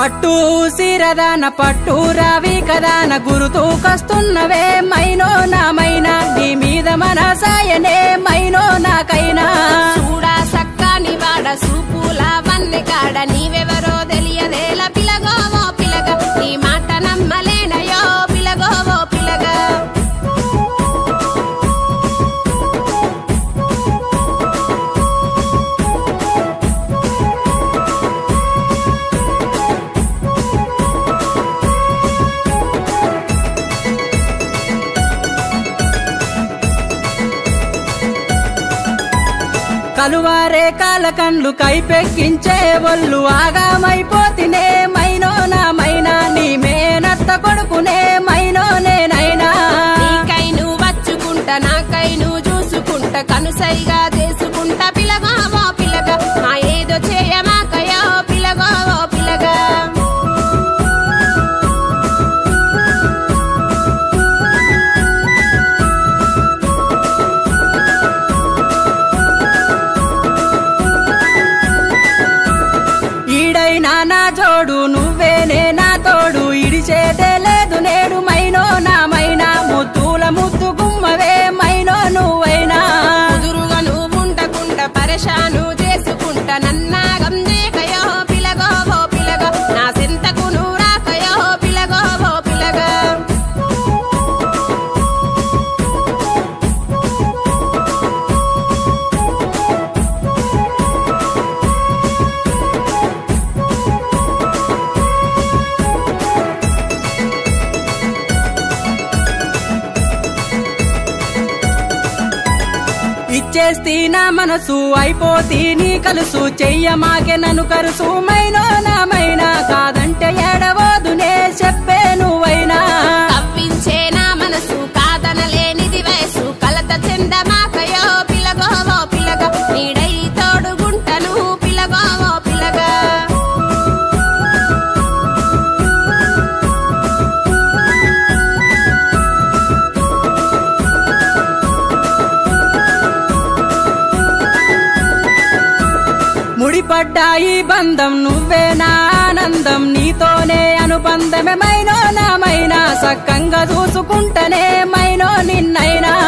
పట్టు సీరదాన పట్టు రావి కదాన గురుతూకొస్తున్నవే మైనో నా మైనా నీ మీద మనసాయనే మైనో నాకైనా. చూడా సక్కని వాడ సూపులా వన్నె కాడ నీవెవరో కలువారే కాలకండ్లు కైపెక్కించే ఒళ్ళు ఆగామైపోతినే మైనో నా మైనా నీ మేనత్త కొడుకునే మైనో నేనైనా నీకై నువ్వు వచ్చుకుంటా నాకై నువ్వు చూసుకుంటా కనుసైగా చేసుకుంటా పిలగోవో నానా నా జోడు నువ్వేనే నా తోడు. ఇడిచేదే లేదు నేడు మైనో నా మైనా. ముద్దుల ముద్దు గుమ్మవే మైనో నువ్వైనా. ఎదురుగా నువ్వు ఉండకుండా పరేషాను ఇచ్చేస్తీ నా మనసు అయిపోతే నీ కలుసు. చెయ్యమాకే నన్ను కరుసు. మైనో నా మైనా కాదంటే ఎడవోదునే పడ్డాయి బంధం నువ్వే నా ఆనందం. నీతోనే అనుబంధమే మైనో నా మైనా. సక్కంగా చూసుకుంటనే మైనో నిన్నైనా.